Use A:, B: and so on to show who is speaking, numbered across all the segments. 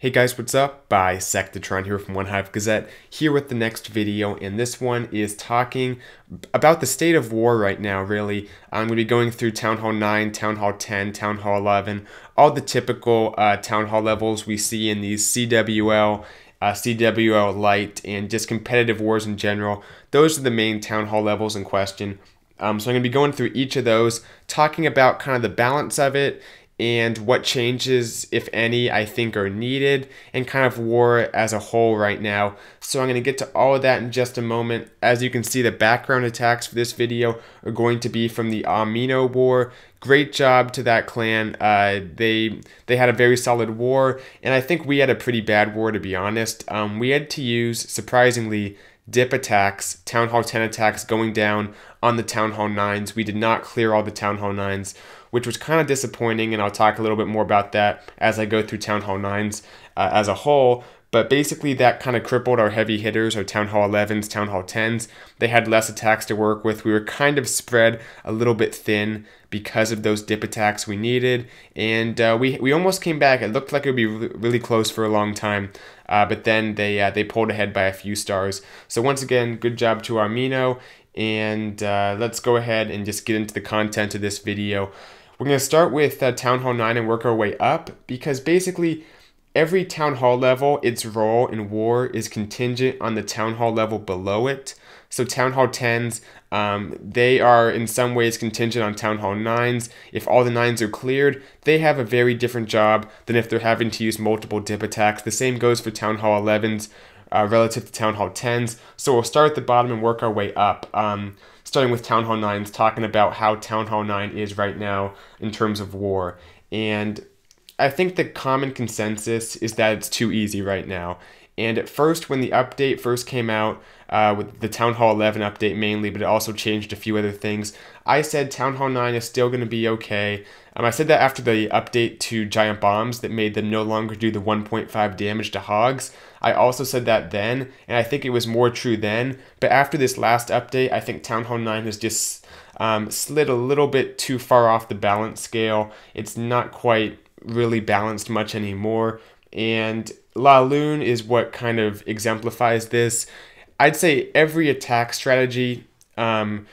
A: Hey guys, what's up? Bisectatron here from One Hive Gazette, here with the next video, and this one is talking about the state of war right now, really. I'm going to be going through Town Hall 9, Town Hall 10, Town Hall 11, all the typical uh, Town Hall levels we see in these CWL, uh, CWL Light, and just competitive wars in general. Those are the main Town Hall levels in question. Um, so I'm going to be going through each of those, talking about kind of the balance of it, and what changes, if any, I think are needed, and kind of war as a whole right now. So I'm going to get to all of that in just a moment. As you can see, the background attacks for this video are going to be from the Amino War. Great job to that clan. Uh, they they had a very solid war, and I think we had a pretty bad war to be honest. Um, we had to use surprisingly dip attacks, Town Hall 10 attacks going down on the Town Hall 9s. We did not clear all the Town Hall 9s, which was kind of disappointing, and I'll talk a little bit more about that as I go through Town Hall 9s uh, as a whole. But basically, that kind of crippled our heavy hitters, our Town Hall 11s, Town Hall 10s. They had less attacks to work with. We were kind of spread a little bit thin because of those dip attacks we needed. And uh, we, we almost came back. It looked like it would be really close for a long time. Uh, but then they, uh, they pulled ahead by a few stars. So, once again, good job to Armino. And uh, let's go ahead and just get into the content of this video. We're going to start with uh, Town Hall 9 and work our way up because basically every town hall level, its role in war is contingent on the town hall level below it. So town hall 10s, um, they are in some ways contingent on town hall 9s. If all the 9s are cleared, they have a very different job than if they're having to use multiple dip attacks. The same goes for town hall 11s. Uh, relative to Town Hall 10s. So we'll start at the bottom and work our way up. Um, starting with Town Hall 9s, talking about how Town Hall 9 is right now in terms of war. And I think the common consensus is that it's too easy right now. And at first, when the update first came out, uh, with the Town Hall 11 update mainly, but it also changed a few other things, I said Town Hall 9 is still going to be okay. Um, I said that after the update to Giant Bombs that made them no longer do the 1.5 damage to Hogs. I also said that then, and I think it was more true then. But after this last update, I think Town Hall 9 has just um, slid a little bit too far off the balance scale. It's not quite really balanced much anymore. And Laloon is what kind of exemplifies this. I'd say every attack strategy um,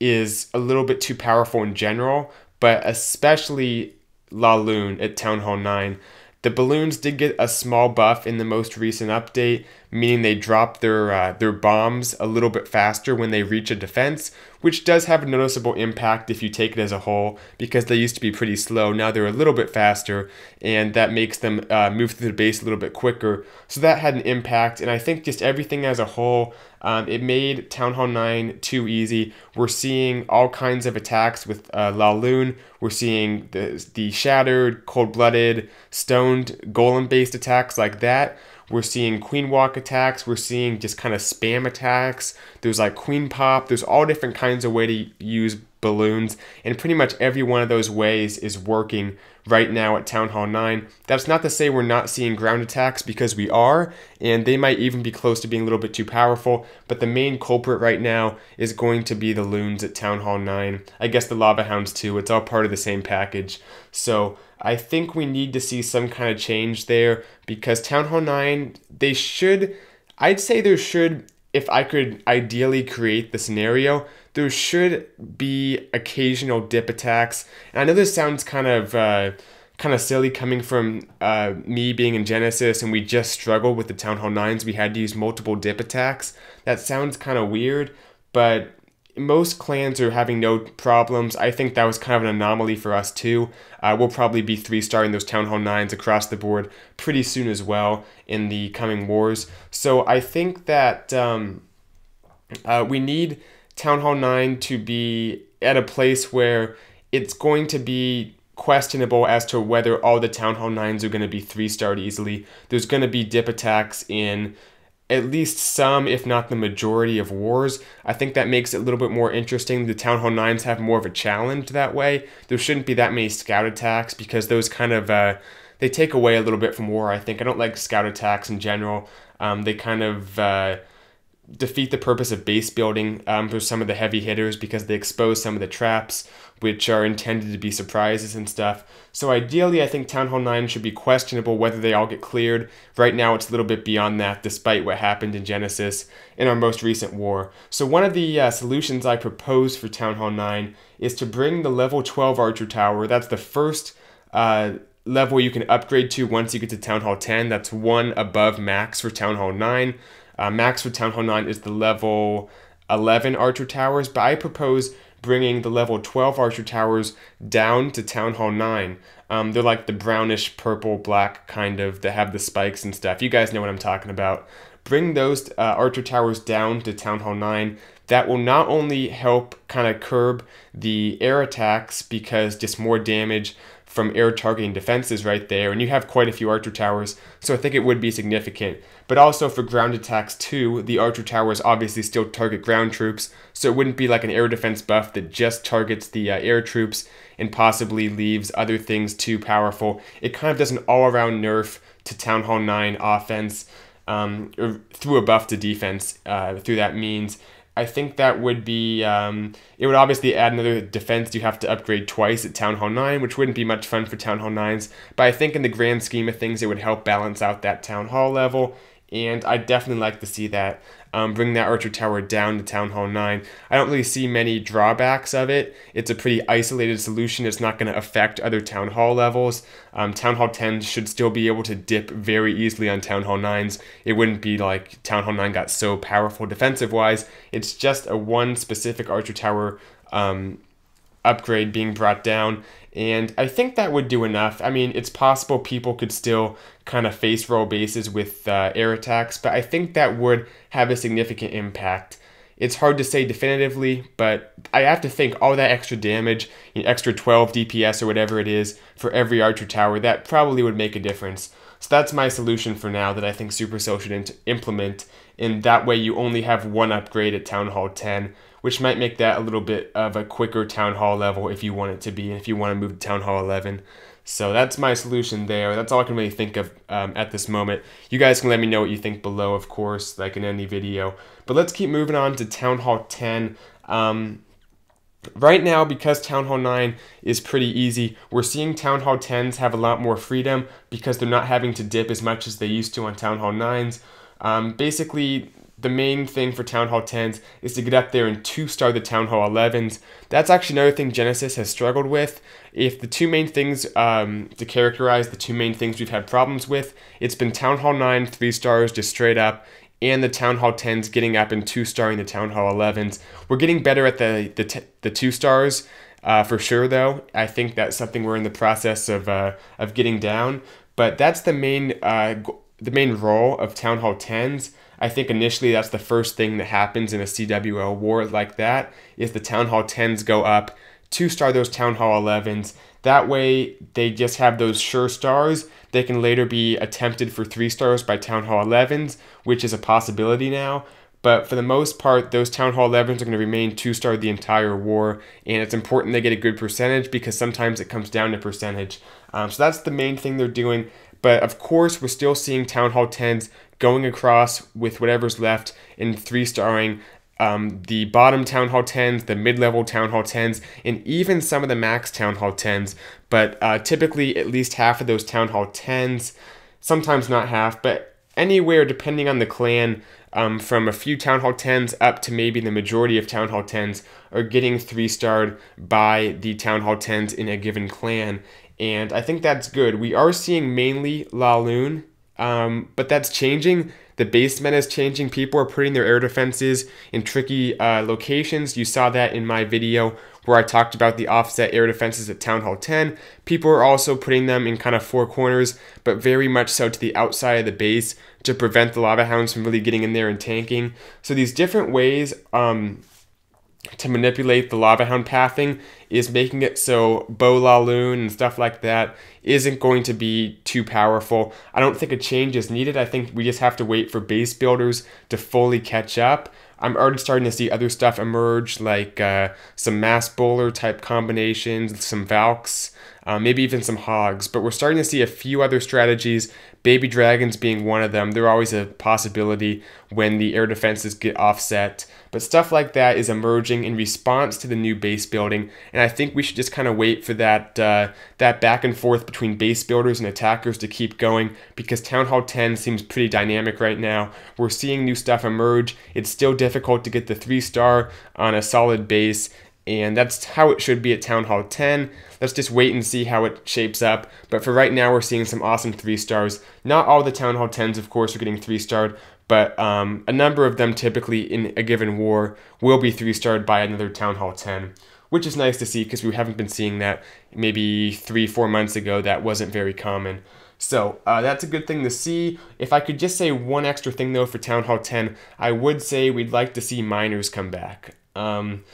A: is a little bit too powerful in general, but especially Laloon at Town Hall 9. The balloons did get a small buff in the most recent update, meaning they drop their uh, their bombs a little bit faster when they reach a defense, which does have a noticeable impact if you take it as a whole, because they used to be pretty slow. Now they're a little bit faster, and that makes them uh, move through the base a little bit quicker. So that had an impact, and I think just everything as a whole, um, it made Town Hall 9 too easy. We're seeing all kinds of attacks with uh, Laloon. We're seeing the, the Shattered, Cold Blooded, Stoned, Golem based attacks like that. We're seeing Queen Walk attacks. We're seeing just kind of spam attacks. There's like Queen Pop. There's all different kinds of way to use balloons, and pretty much every one of those ways is working right now at Town Hall 9. That's not to say we're not seeing ground attacks because we are, and they might even be close to being a little bit too powerful, but the main culprit right now is going to be the loons at Town Hall 9. I guess the Lava Hounds too, it's all part of the same package. So I think we need to see some kind of change there because Town Hall 9, they should, I'd say there should, if I could ideally create the scenario, there should be occasional dip attacks. And I know this sounds kind of uh, kind of silly coming from uh, me being in Genesis and we just struggled with the Town Hall 9s. We had to use multiple dip attacks. That sounds kind of weird, but most clans are having no problems. I think that was kind of an anomaly for us too. Uh, we'll probably be three starring those Town Hall 9s across the board pretty soon as well in the coming wars. So I think that um, uh, we need Town Hall 9 to be at a place where it's going to be questionable as to whether all the Town Hall 9s are going to be three starred easily. There's going to be dip attacks in at least some, if not the majority of wars. I think that makes it a little bit more interesting. The Town Hall 9s have more of a challenge that way. There shouldn't be that many scout attacks because those kind of. Uh, they take away a little bit from war, I think. I don't like scout attacks in general. Um, they kind of. Uh, defeat the purpose of base building um, for some of the heavy hitters because they expose some of the traps, which are intended to be surprises and stuff. So ideally, I think Town Hall 9 should be questionable whether they all get cleared. Right now, it's a little bit beyond that, despite what happened in Genesis in our most recent war. So one of the uh, solutions I propose for Town Hall 9 is to bring the level 12 Archer Tower. That's the first uh, level you can upgrade to once you get to Town Hall 10. That's one above max for Town Hall 9. Uh, max for Town Hall 9 is the level 11 Archer Towers, but I propose bringing the level 12 Archer Towers down to Town Hall 9. Um, they're like the brownish purple black kind of that have the spikes and stuff. You guys know what I'm talking about. Bring those uh, Archer Towers down to Town Hall 9. That will not only help kind of curb the air attacks because just more damage from air targeting defenses right there, and you have quite a few archer towers, so I think it would be significant. But also for ground attacks too, the archer towers obviously still target ground troops, so it wouldn't be like an air defense buff that just targets the uh, air troops and possibly leaves other things too powerful. It kind of does an all-around nerf to Town Hall 9 offense um, through a buff to defense uh, through that means. I think that would be, um, it would obviously add another defense. You have to upgrade twice at Town Hall 9, which wouldn't be much fun for Town Hall 9s, but I think in the grand scheme of things, it would help balance out that Town Hall level, and I'd definitely like to see that um, bring that Archer Tower down to Town Hall 9. I don't really see many drawbacks of it. It's a pretty isolated solution. It's not going to affect other Town Hall levels. Um, Town Hall 10 should still be able to dip very easily on Town Hall 9s. It wouldn't be like Town Hall 9 got so powerful defensive wise. It's just a one specific Archer Tower um, upgrade being brought down. And I think that would do enough. I mean, it's possible people could still kind of face roll bases with uh, air attacks, but I think that would have a significant impact. It's hard to say definitively, but I have to think all that extra damage, you know, extra 12 DPS or whatever it is for every archer tower, that probably would make a difference. So that's my solution for now that I think Supercell should implement. And that way you only have one upgrade at Town Hall 10 which might make that a little bit of a quicker Town Hall level if you want it to be, if you want to move to Town Hall 11. So that's my solution there. That's all I can really think of um, at this moment. You guys can let me know what you think below, of course, like in any video. But let's keep moving on to Town Hall 10. Um, right now, because Town Hall 9 is pretty easy, we're seeing Town Hall 10s have a lot more freedom because they're not having to dip as much as they used to on Town Hall 9s. Um, basically, the main thing for Town Hall 10s is to get up there and two star the Town Hall 11s. That's actually another thing Genesis has struggled with. If the two main things um, to characterize the two main things we've had problems with, it's been Town Hall 9 three stars just straight up, and the Town Hall 10s getting up and two starring the Town Hall 11s. We're getting better at the the, the two stars. Uh, for sure, though, I think that's something we're in the process of uh, of getting down. But that's the main uh, the main role of Town Hall 10s. I think initially that's the first thing that happens in a CWL war like that is the Town Hall 10s go up, two star those Town Hall 11s. That way they just have those sure stars. They can later be attempted for three stars by Town Hall 11s, which is a possibility now. But for the most part, those Town Hall 11s are going to remain two star the entire war, and it's important they get a good percentage because sometimes it comes down to percentage. Um, so that's the main thing they're doing. But of course, we're still seeing Town Hall 10s going across with whatever's left and three starring um, the bottom Town Hall 10s, the mid level Town Hall 10s, and even some of the max Town Hall 10s. But uh, typically, at least half of those Town Hall 10s, sometimes not half, but anywhere depending on the clan, um, from a few Town Hall 10s up to maybe the majority of Town Hall 10s are getting three starred by the Town Hall 10s in a given clan. And I think that's good. We are seeing mainly Laloon um, but that's changing. The basement is changing. People are putting their air defenses in tricky uh, locations. You saw that in my video where I talked about the offset air defenses at Town Hall 10. People are also putting them in kind of four corners, but very much so to the outside of the base to prevent the lava hounds from really getting in there and tanking. So these different ways um, to manipulate the lava hound pathing is making it so bow laloon and stuff like that isn't going to be too powerful. I don't think a change is needed. I think we just have to wait for base builders to fully catch up. I'm already starting to see other stuff emerge, like uh, some mass bowler type combinations, some Valks, uh, maybe even some hogs. But we're starting to see a few other strategies, baby dragons being one of them. They're always a possibility when the air defenses get offset. But stuff like that is emerging in response to the new base building, and I think we should just kind of wait for that uh, that back and forth between base builders and attackers to keep going because Town Hall 10 seems pretty dynamic right now. We're seeing new stuff emerge. It's still difficult to get the three star on a solid base, and that's how it should be at Town Hall 10. Let's just wait and see how it shapes up. But for right now, we're seeing some awesome three stars. Not all the Town Hall 10s, of course, are getting three starred, but um, a number of them typically in a given war will be three starred by another Town Hall 10, which is nice to see because we haven't been seeing that maybe three, four months ago. That wasn't very common. So uh, that's a good thing to see. If I could just say one extra thing though for Town Hall 10, I would say we'd like to see miners come back. Um,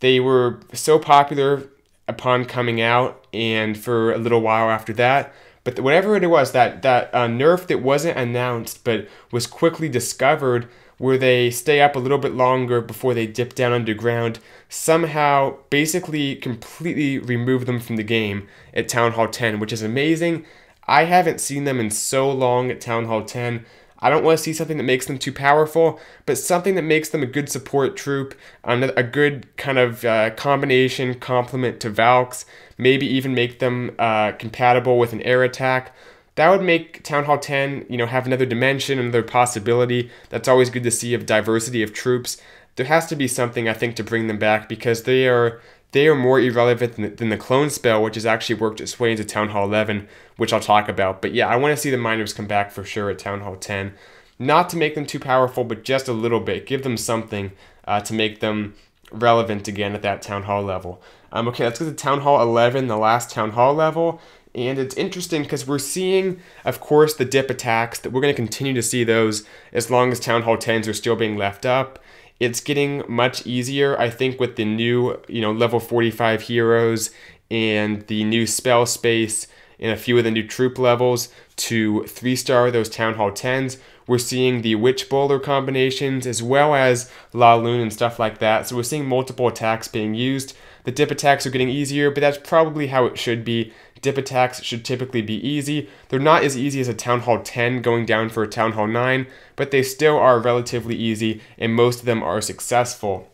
A: they were so popular upon coming out and for a little while after that. But whatever it was, that, that uh, nerf that wasn't announced but was quickly discovered where they stay up a little bit longer before they dip down underground, somehow basically completely remove them from the game at Town Hall 10, which is amazing. I haven't seen them in so long at Town Hall 10. I don't want to see something that makes them too powerful, but something that makes them a good support troop, a good kind of uh, combination complement to Valks, maybe even make them uh, compatible with an air attack. That would make Town Hall 10, you know, have another dimension, another possibility. That's always good to see of diversity of troops. There has to be something, I think, to bring them back because they are they are more irrelevant than the, than the clone spell, which has actually worked its way into Town Hall 11, which I'll talk about. But yeah, I want to see the miners come back for sure at Town Hall 10. Not to make them too powerful, but just a little bit. Give them something uh, to make them relevant again at that Town Hall level. Um, okay, let's go to Town Hall 11, the last Town Hall level. And it's interesting because we're seeing, of course, the dip attacks, that we're going to continue to see those as long as Town Hall 10s are still being left up. It's getting much easier, I think, with the new, you know, level 45 heroes and the new spell space and a few of the new troop levels to three star those Town Hall 10s. We're seeing the Witch Bowler combinations as well as Laloon and stuff like that. So we're seeing multiple attacks being used. The dip attacks are getting easier, but that's probably how it should be. Dip attacks should typically be easy. They're not as easy as a Town Hall 10 going down for a Town Hall 9, but they still are relatively easy, and most of them are successful,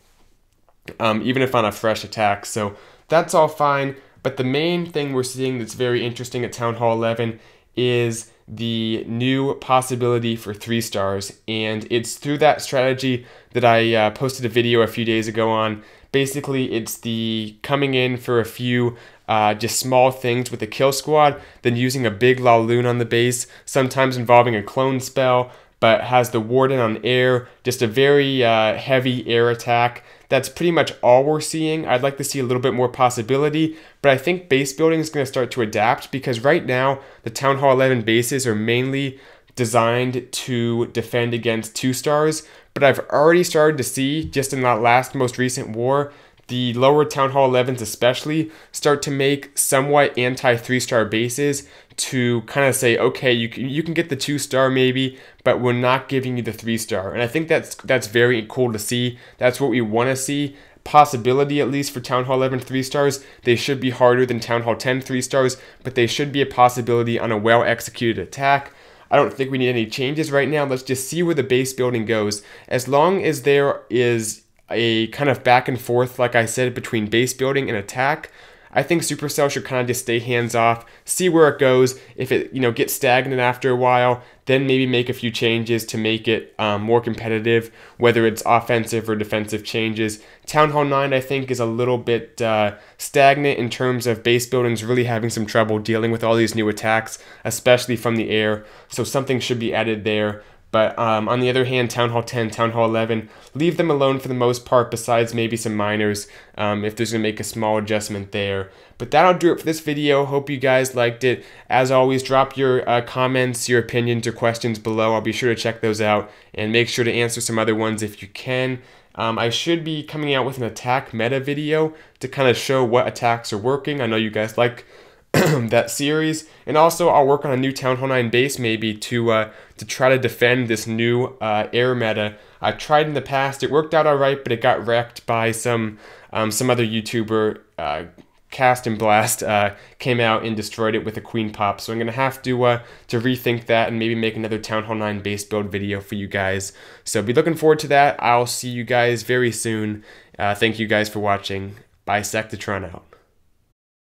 A: um, even if on a fresh attack. So that's all fine. But the main thing we're seeing that's very interesting at Town Hall 11 is the new possibility for three stars. And it's through that strategy that I uh, posted a video a few days ago on. Basically, it's the coming in for a few uh, just small things with the kill squad, then using a big Laloon on the base, sometimes involving a clone spell, but has the Warden on air, just a very uh, heavy air attack. That's pretty much all we're seeing. I'd like to see a little bit more possibility, but I think base building is going to start to adapt because right now the Town Hall 11 bases are mainly designed to defend against two stars, but I've already started to see just in that last most recent war the lower Town Hall 11s especially start to make somewhat anti three star bases to kind of say, okay, you can, you can get the two star maybe, but we're not giving you the three star. And I think that's that's very cool to see. That's what we want to see. Possibility at least for Town Hall 11 three stars. They should be harder than Town Hall 10 three stars, but they should be a possibility on a well executed attack. I don't think we need any changes right now. Let's just see where the base building goes. As long as there is a kind of back and forth, like I said, between base building and attack. I think Supercell should kind of just stay hands off, see where it goes. If it you know gets stagnant after a while, then maybe make a few changes to make it um, more competitive, whether it's offensive or defensive changes. Town Hall 9, I think, is a little bit uh, stagnant in terms of base buildings really having some trouble dealing with all these new attacks, especially from the air. So something should be added there. But um, on the other hand, Town Hall 10, Town Hall 11, leave them alone for the most part, besides maybe some miners um, if there's going to make a small adjustment there. But that'll do it for this video. Hope you guys liked it. As always, drop your uh, comments, your opinions, or questions below. I'll be sure to check those out and make sure to answer some other ones if you can. Um, I should be coming out with an attack meta video to kind of show what attacks are working. I know you guys like that series. And also, I'll work on a new Town Hall 9 base maybe to uh, to try to defend this new uh, air meta. I tried in the past. It worked out all right, but it got wrecked by some um, some other YouTuber uh, Cast and Blast uh, came out and destroyed it with a Queen Pop. So I'm gonna have to uh, to rethink that and maybe make another Town Hall 9 base build video for you guys. So be looking forward to that. I'll see you guys very soon. Uh, thank you guys for watching. Bisectatron out.